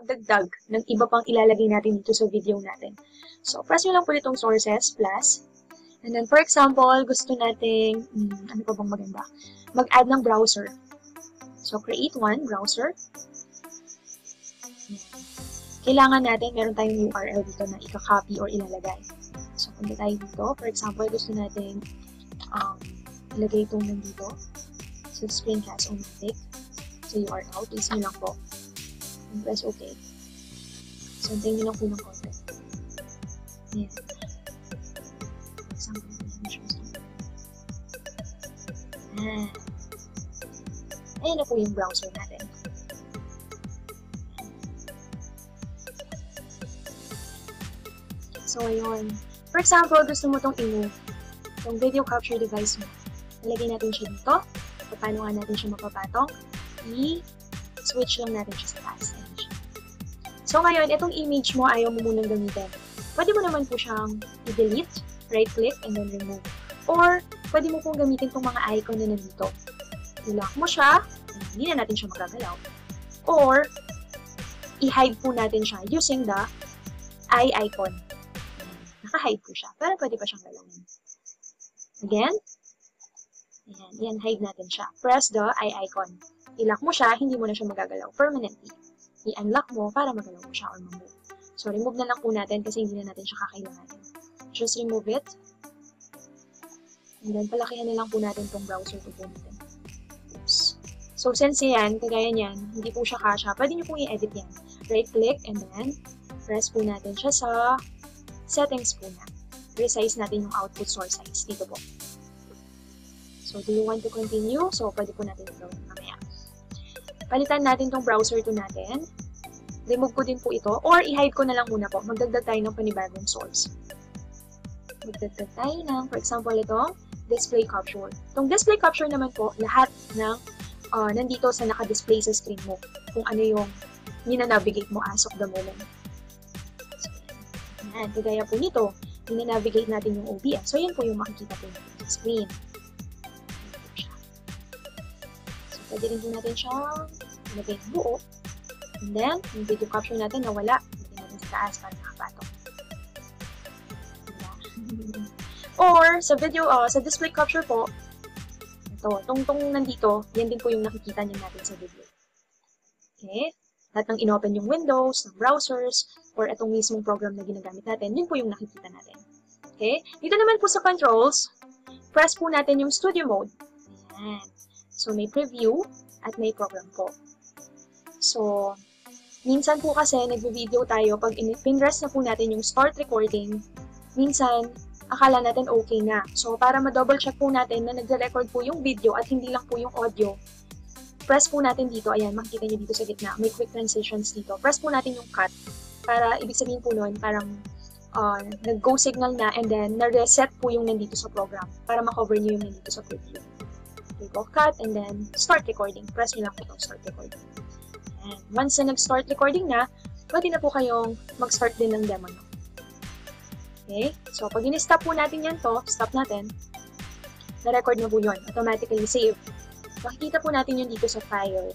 magdagdag ng iba pang ilalagay natin dito sa video natin. So, press nyo lang po itong sources, plus. And then, for example, gusto nating, hmm, ano pa bang maganda? Mag-add ng browser. So, create one, browser. Kailangan natin, meron tayong URL dito na ika-copy or ilalagay. So, punta tayo dito. For example, gusto natin um, ilagay itong nandito. So, screencast-o-matic. So, URL. Please nyo lang po. And press OK. So, antayin nyo lang po ng konti. Ayan. Example, Ayan. Ayan na po yung browser natin. So, ayun. For example, gusto mo itong i-move. Itong video capture device mo. Nalagay natin siya dito. Paano nga natin siya mapapatong? I-switch lang natin siya sa taas. So, ngayon, itong image mo, ayaw mo munang gamitin. Pwede mo naman po siyang i-delete, right-click, and then remove. Or, pwede mo pong gamitin itong mga icon na nandito. I-lock mo siya, hindi na natin siya magagalaw. Or, i-hide po natin siya using the eye icon naka-hide po siya. Pero pwede pa siyang galawin. Again, ayan, yan, hide natin siya. Press the eye icon. I-lock mo siya, hindi mo na siya magagalaw permanently. I-unlock mo para magalaw mo siya or mag-move. So, remove na lang po natin kasi hindi na natin siya kakailanganin. Just remove it. And then, palakihan na lang po natin itong browser to po natin. Oops. So, since yan, kagaya niyan, hindi po siya kasha, pwede niyo pong i-edit yan. Right-click and then, press po natin siya sa settings po na. Resize natin yung output source size. Dito po. So, do you want to continue? So, pwede po natin mamaya. Palitan natin tong browser to natin. Remove ko din po ito. Or, i-hide ko na lang muna po. Magdagdag tayo ng panibagong source. Magdagdag tayo ng, for example, ito, display capture. Itong display capture naman po, lahat ng uh, nandito sa naka-display sa screen mo. Kung ano yung nina-navigate mo as of the moment. Yan, kagaya po nito, nina-navigate natin yung OBS. So, yan po yung makikita po sa screen. Pwede rin po natin siyang ilagay buo. And then, yung video capture natin nawala. Ilagay natin sa taas para nakapatong. Or, sa video, uh, sa display capture po, ito, tong, tong nandito, yan din po yung nakikita niyo natin sa video. Okay? lahat ng inopen yung windows, ng browsers, or itong mismong program na ginagamit natin, yun po yung nakikita natin. Okay? Dito naman po sa controls, press po natin yung studio mode. Ayan. So, may preview at may program po. So, minsan po kasi nagbe-video tayo pag pinress na po natin yung start recording, minsan akala natin okay na. So, para ma-double check po natin na nagre-record po yung video at hindi lang po yung audio, press po natin dito, ayan, makikita nyo dito sa gitna, may quick transitions dito. Press po natin yung cut para ibig sabihin po nun, parang uh, nag-go signal na and then na-reset po yung nandito sa program para ma-cover nyo yung nandito sa preview. Go cut and then start recording. Press nyo lang po itong start recording. And once na nag-start recording na, pwede na po kayong mag-start din ng demo nyo. Okay? So, pag in-stop po natin yan to, stop natin, na-record na po yun. Automatically save. Makikita po natin yun dito sa file.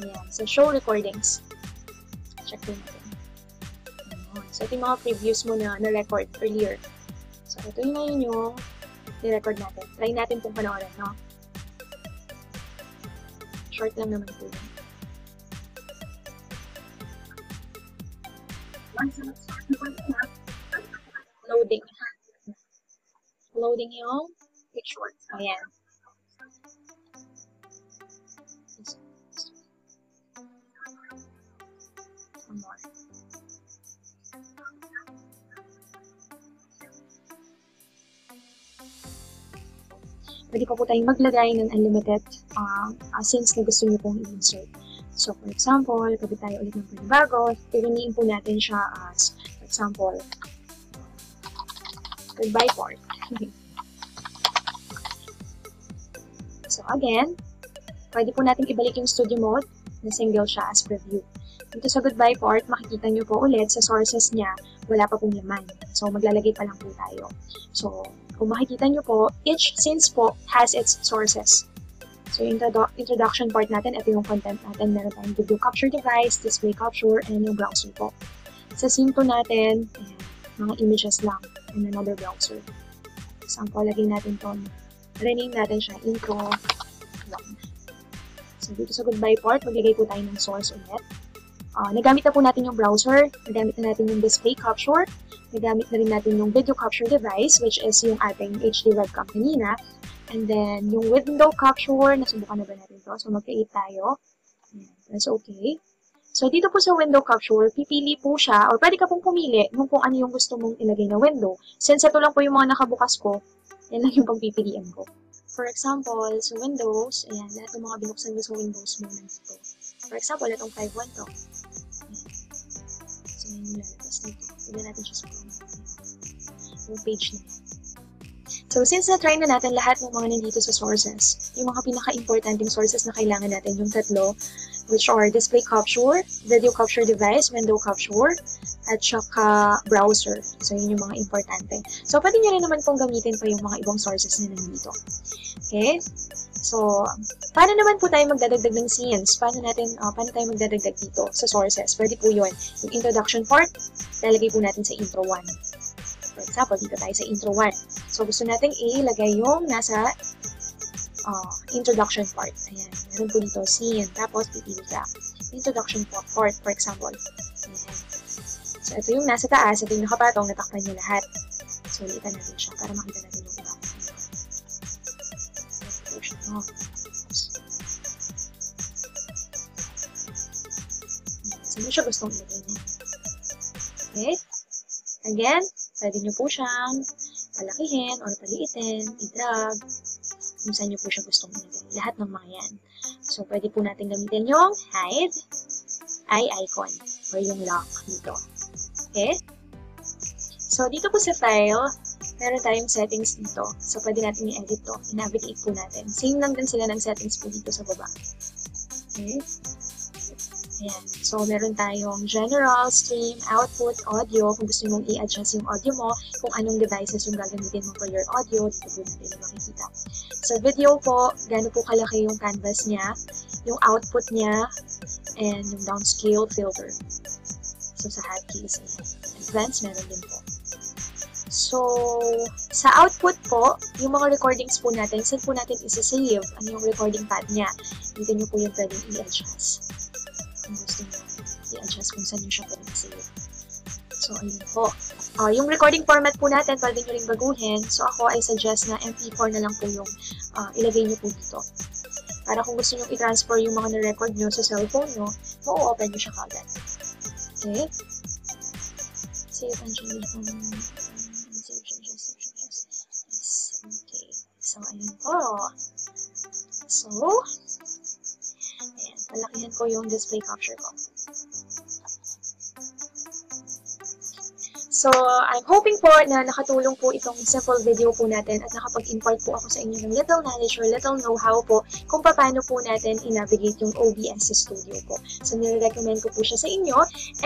Ayan, sa show recordings. Check po natin. So, ito yung mga previews mo na na-record earlier. So, ito yung ngayon yung ni-record natin. Try natin pong panoorin, no? Short lang naman po. Loading. Loading yung picture. Ayan. Pwede pa po tayong maglagay ng unlimited uh, uh, since na gusto nyo pong i-insert. So, for example, pwede tayo ulit ng panibago. Piriniin po natin siya as, for example, goodbye part. so, again, pwede po natin ibalik yung studio mode na single siya as preview. Dito sa goodbye part, makikita nyo po ulit sa sources niya, wala pa pong laman. So, maglalagay pa lang po tayo. So, kung makikita nyo po, each since po has its sources. So, yung introdu- introduction part natin, ito yung content natin. Meron tayong video capture device, display capture, and yung browser po. Sa scene po natin, mga images lang, and another browser. Example, lagay natin to. Rename natin siya, intro 1. So, dito sa goodbye part, maglagay po tayo ng source ulit. Uh, nagamit na po natin yung browser, nagamit na natin yung display capture, nagamit na rin natin yung video capture device, which is yung ating HD webcam kanina. And then, yung window capture, nasubukan na ba natin to? So, mag-create tayo. Ayan, press OK. So, dito po sa window capture, pipili po siya, or pwede ka pong pumili kung kung ano yung gusto mong ilagay na window. Since ito lang po yung mga nakabukas ko, yan lang yung pagpipilian ko. For example, sa Windows, ayan, lahat ng mga binuksan mo sa Windows mo nandito. For example, itong 5.1 to. Ayan. Yan yung lalabas dito. Tignan natin siya sa. Yung page na. So, since na-try na natin lahat ng mga nandito sa sources, yung mga pinaka-importanting sources na kailangan natin, yung tatlo, which are display capture, video capture device, window capture, at saka browser. So, yun yung mga importante. So, pwede nyo rin naman pong gamitin pa yung mga ibang sources na nandito. Okay? So, paano naman po tayo magdadagdag ng scenes? Paano natin, uh, paano tayo magdadagdag dito sa sources? Pwede po yun. Yung introduction part, lalagay po natin sa intro 1. For example, dito tayo sa intro 1. So, gusto natin ilagay yung nasa uh, introduction part. Ayan. Meron po dito scene. Tapos, pipili ka. Introduction part, for example. Ayan. So, ito yung nasa taas. Ito yung nakapatong. Natakpan niya lahat. So, ulitan natin siya para makita natin. Oh. Mo siya gustong ilagay niya? Okay? Again, pwede nyo po siyang palakihin or paliitin, i-drag, kung saan nyo po siya gustong ilagay. Lahat ng mga yan. So, pwede po natin gamitin yung hide, eye icon, or yung lock dito. Okay? So, dito po sa file, meron tayong settings dito. So, pwede natin i-edit to. I-navigate po natin. Same lang din sila ng settings po dito sa baba. Okay? Ayan. So, meron tayong general, stream, output, audio. Kung gusto mong i-adjust yung audio mo, kung anong devices yung gagamitin mo for your audio, dito po natin yung makikita. Sa video po, gano'n po kalaki yung canvas niya, yung output niya, and yung downscale filter. So, sa hotkeys, advanced meron din po. So, sa output po, yung mga recordings po natin, saan po natin isa-save? Ano yung recording pad niya? Dito nyo po yung pwedeng i-adjust. Kung gusto nyo i-adjust kung saan nyo siya pwedeng save. So, ayun po. Uh, yung recording format po natin, pwede nyo rin baguhin. So, ako, I suggest na MP4 na lang po yung uh, ilagay nyo po dito. Para kung gusto nyo i-transfer yung mga na-record nyo sa cellphone nyo, ma-open nyo siya kagad. Okay? Save and change po. So, ayan. Palakihan ko yung display capture ko. So, I'm hoping po na nakatulong po itong simple video po natin at nakapag-impart po ako sa inyo ng little knowledge or little know-how po kung paano po natin i-navigate yung OBS studio po. So, nire-recommend ko po siya sa inyo.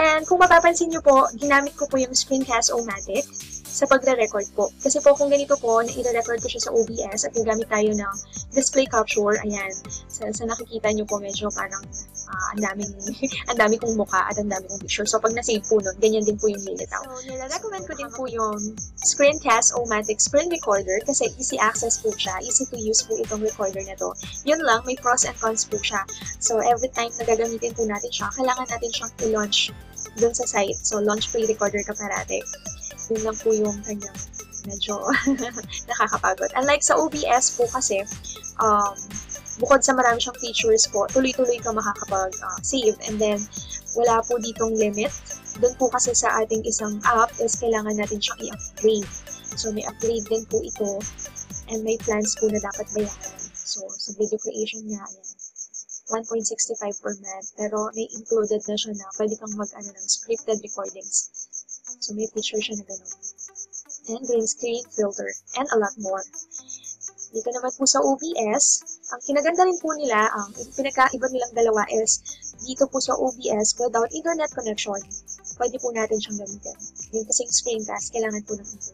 And kung mapapansin nyo po, ginamit ko po yung Screencast-O-Matic sa pagre-record po. Kasi po kung ganito po, na i-record ko siya sa OBS at gagamit tayo ng display capture, ayan, sa, sa nakikita nyo po medyo parang uh, ang daming, ang dami kong mukha at ang dami kong picture. So pag na-save po nun, ganyan din po yung nilitaw. So nire-recommend ko din po yung Screencast-O-Matic Screen Recorder kasi easy access po siya, easy to use po itong recorder na to. Yun lang, may pros and cons po siya. So every time na gagamitin po natin siya, kailangan natin siyang i-launch dun sa site. So launch pre-recorder ka parate yun lang po yung kanyang medyo nakakapagod. Unlike sa OBS po kasi, um, bukod sa marami siyang features po, tuloy-tuloy ka makakapag-save. Uh, and then, wala po ditong limit. Doon po kasi sa ating isang app is kailangan natin siyang i-upgrade. So, may upgrade din po ito. And may plans po na dapat bayaran. So, sa video creation niya, ayan. 1.65 per month. Pero, may included na siya na pwede kang mag-ano ng scripted recordings. So, may feature siya na gano'n. And green screen filter, and a lot more. Dito naman po sa OBS, ang kinaganda rin po nila, ang pinakaiba nilang dalawa is, dito po sa OBS, without internet connection, pwede po natin siyang gamitin. Yung kasing screencast, kailangan po ng internet.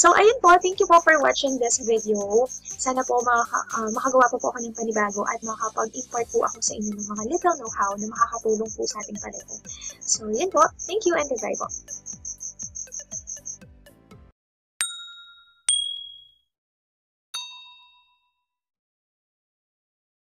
So, ayun po. Thank you po for watching this video. Sana po makaka, uh, makagawa po po ako ng panibago at makakapag-impart po ako sa inyo ng mga little know-how na makakatulong po sa ating pareho. So, yun po. Thank you and goodbye po.